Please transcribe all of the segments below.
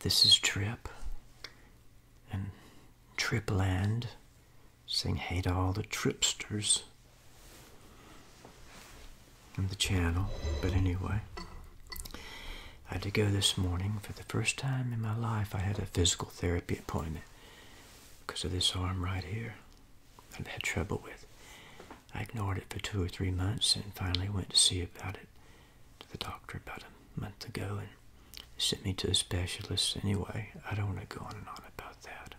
This is Trippe. And Tripland saying hey to all the tripsters on the channel. But anyway, I had to go this morning. For the first time in my life, I had a physical therapy appointment because of this arm right here that I had trouble with. I ignored it for two or three months and finally went to see about it to the doctor about a month ago and sent me to a specialist. Anyway, I don't want to go on and on about that.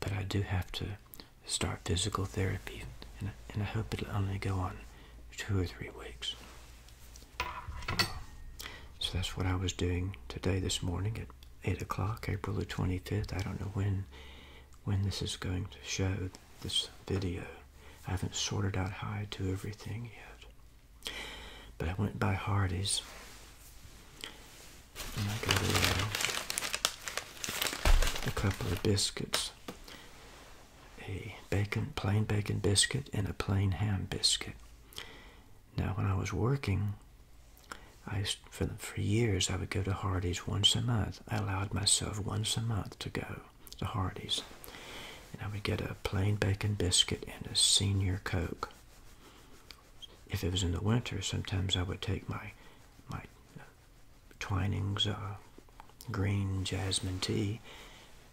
But I do have to start physical therapy, and, and I hope it'll only go on two or three weeks. So that's what I was doing today, this morning at 8 o'clock, April the 25th. I don't know when when this is going to show this video. I haven't sorted out how I do everything yet. But I went by Hardee's and I got a, uh, a couple of biscuits. A bacon, plain bacon biscuit and a plain ham biscuit. Now when I was working, I for for years I would go to Hardee's once a month. I allowed myself once a month to go to Hardee's, and I would get a plain bacon biscuit and a senior Coke. If it was in the winter, sometimes I would take my Twinings uh, green jasmine tea,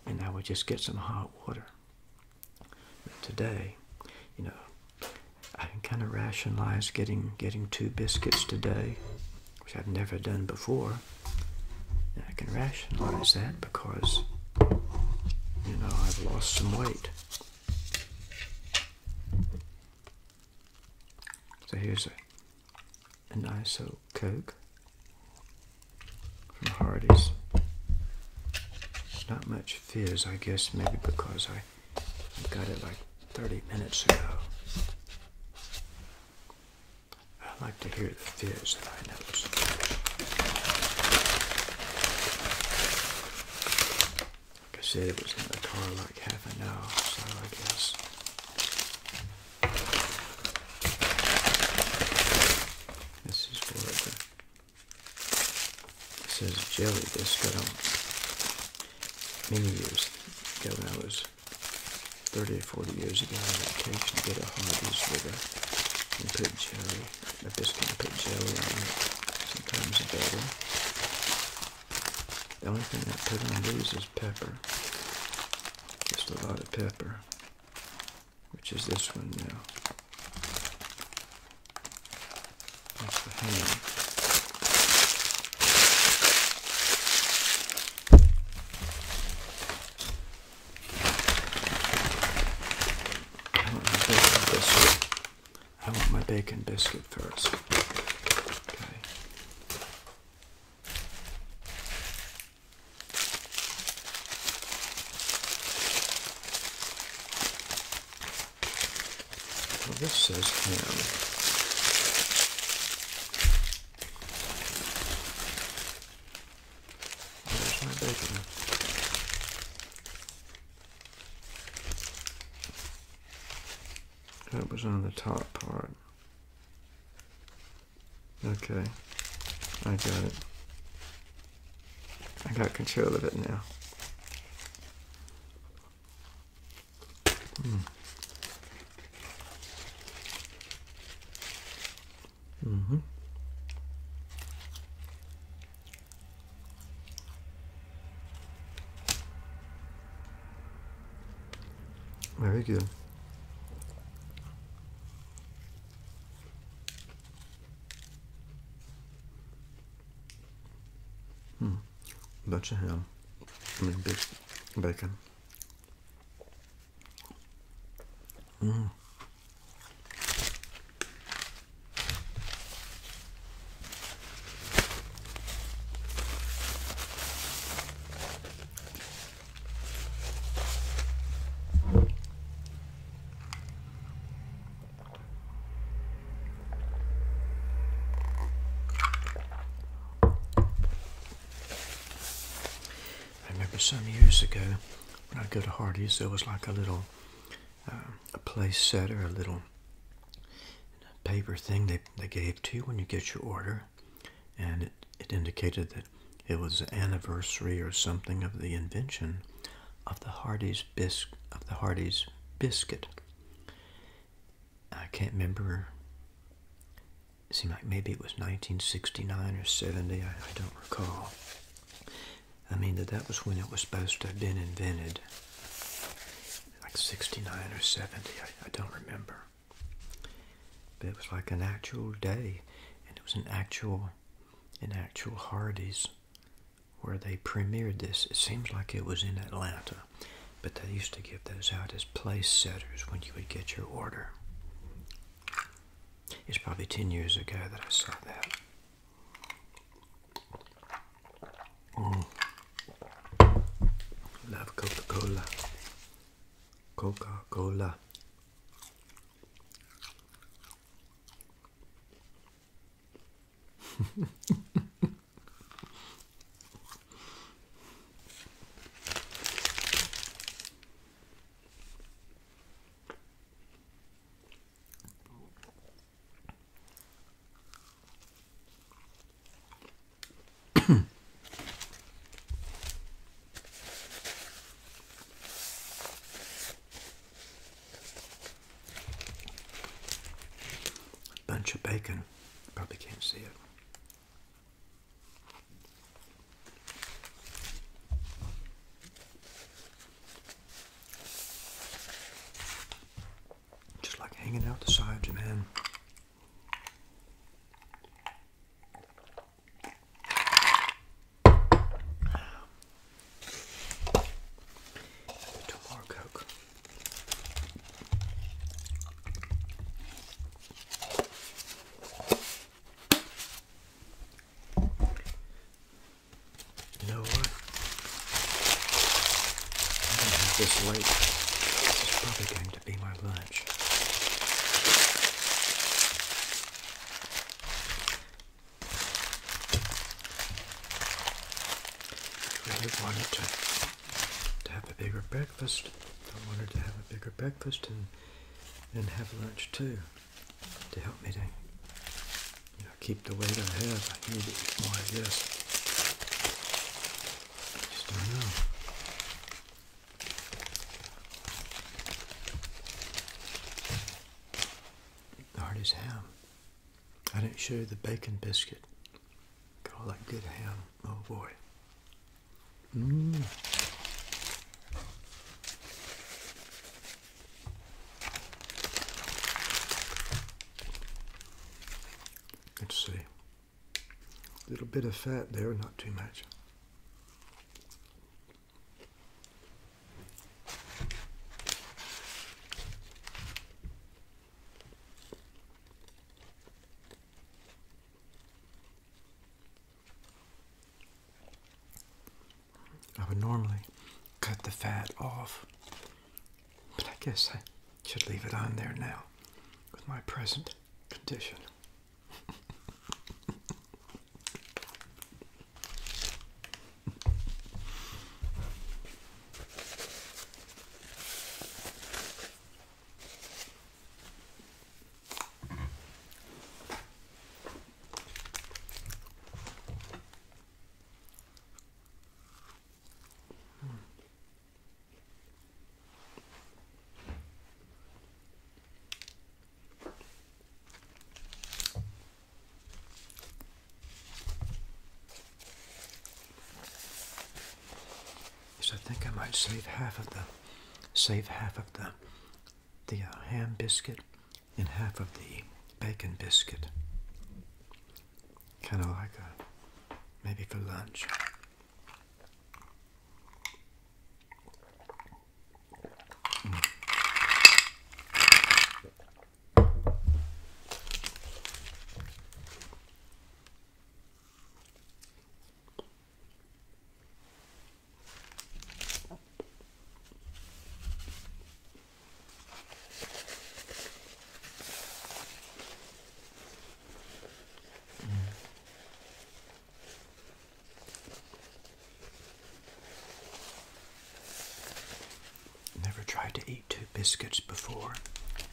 and I would just get some hot water. But today, you know, I can kind of rationalize getting getting two biscuits today, which I've never done before. And I can rationalize that because you know I've lost some weight. So here's a, a nice old Coke from Hardee's. Not much fizz, I guess, maybe because I got it like 30 minutes ago. I like to hear the fizz that I notice. Like I said, it was in the car like half an hour, so I guess. This is for the, it says jelly biscuit on many years ago when I was 30 or 40 years ago, had occasion to get a Hardee's a, and put jelly, a biscuit and put jelly on it, sometimes butter. The only thing I put on these is pepper, just a lot of pepper, which is this one now. That's the ham. I want my bacon biscuit. I want my bacon biscuit first. Okay. Well, this says ham. Where's my bacon? That was on the top part. Okay, I got it. I got control of it now. Hmm. Mm-hmm. Very good. Hmm. Bunch ham. I mean, bacon. Mm. I remember some years ago when I'd go to Hardee's, there was like a little uh, a place setter, a little paper thing they, they gave to you when you get your order, and it, it indicated that it was the anniversary or something of the invention of the Hardee's bis of the Hardee's biscuit. I can't remember. It seemed like maybe it was 1969 or 70. I, I don't recall. I mean that that was when it was supposed to have been invented. Like 69 or 70. I, I don't remember. But it was like an actual day, and it was an actual, an actual Hardee's where they premiered this. It seems like it was in Atlanta, but they used to give those out as place setters when you would get your order. It's probably 10 years ago that I saw that. Mm. Love Coca-Cola. Coca-Cola. bunch of bacon. Probably can't see it. Just like hanging out the sides, man. Two more Coke. You know what? This late. This is probably going to be my lunch. I really wanted to to have a bigger breakfast. I wanted to have a bigger breakfast and and have lunch too to help me to you know keep the weight I have. I need to eat more of this. Just don't know. The Hardee's ham. I didn't show the bacon biscuit. Got all that good ham. Oh boy. Mmm. Let's see. A little bit of fat there, not too much. I would normally cut the fat off, but I guess I should leave it on there now with my present condition. I think I might save half of the save half of the the uh, ham biscuit and half of the bacon biscuit. Kind of like a maybe for lunch. Never tried to eat two biscuits before.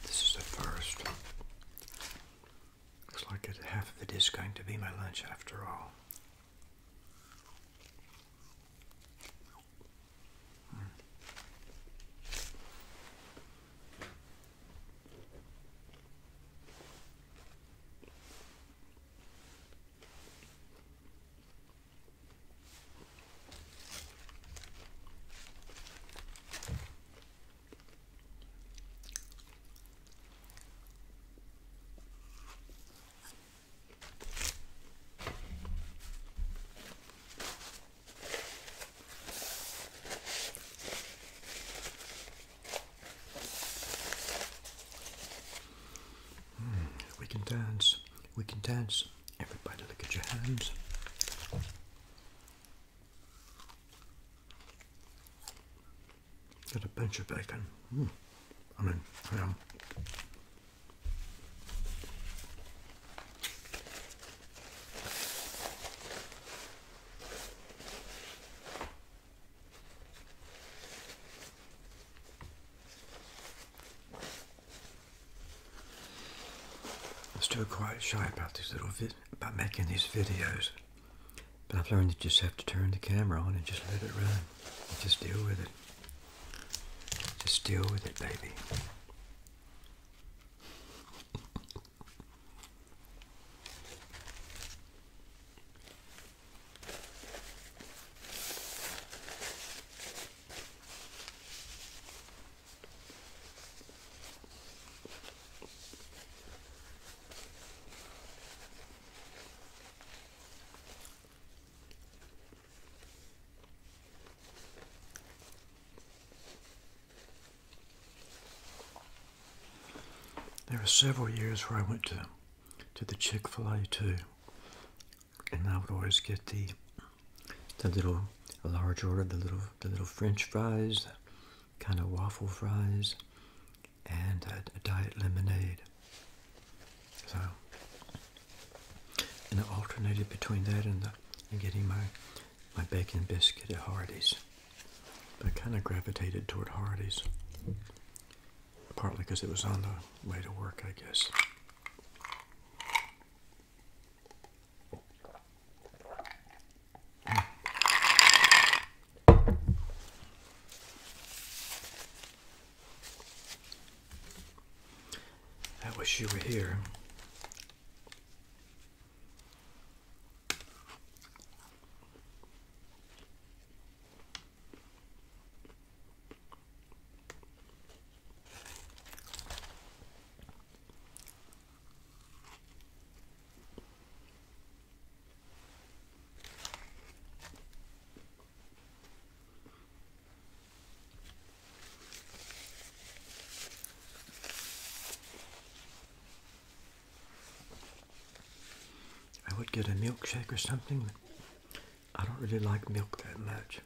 This is the first. Looks like half of it is going to be my lunch after all. Dance. Everybody look at your hands. Got a bunch of bacon. Mm. I mean, ham. I'm still quite shy about these little about making these videos, but I've learned you just have to turn the camera on and just let it run. And just deal with it. Just deal with it, baby. Were several years where I went to to the Chick Fil A too, and I would always get the the little a large order, the little the little French fries, kind of waffle fries, and a, a diet lemonade. So, and I alternated between that and the and getting my my bacon biscuit at Hardee's. But I kind of gravitated toward Hardee's partly because it was on the way to work, I guess. Hmm. I wish you were here. I would get a milkshake or something. I don't really like milk that much,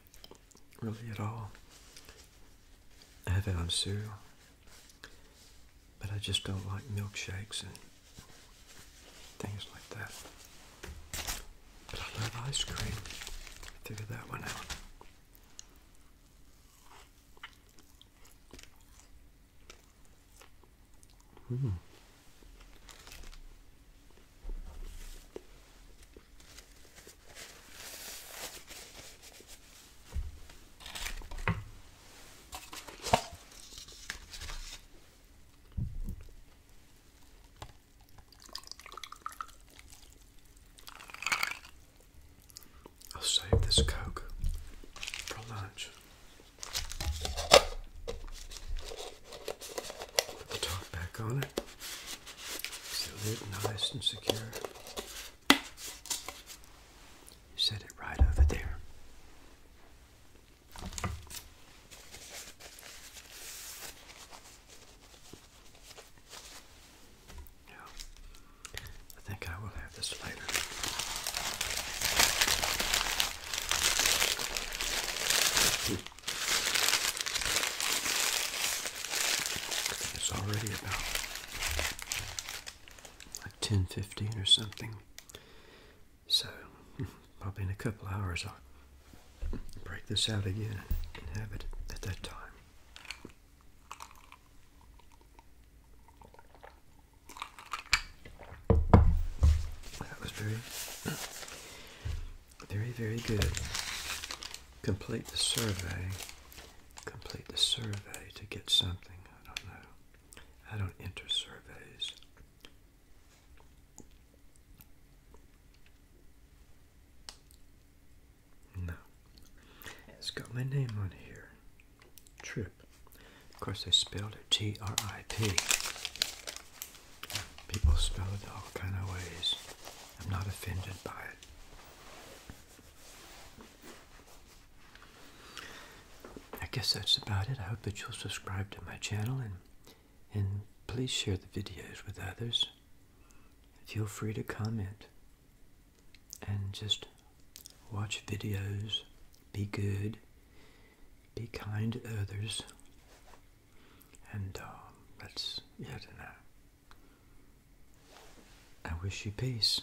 really at all. I have it on cereal, but I just don't like milkshakes and things like that. But I love ice cream. Figure that one out. Hmm. Save this Coke for lunch. Put the top back on it. Seal it nice and secure. Set it right over there. Yeah. I think I will have this later. It's already about 10 15 or something. So, probably in a couple hours, I'll break this out again and have it at that time. That was very, very, very good. Complete the survey. Complete the survey to get something. I don't know. I don't enter surveys. No. It's got my name on here. Trip. Of course, they spelled it T R I P. People spell it all kind of ways. I'm not offended by it. I guess that's about it. I hope that you'll subscribe to my channel and and please share the videos with others. feel free to comment and just watch videos, be good, be kind to others, and that's it. And I, I wish you peace.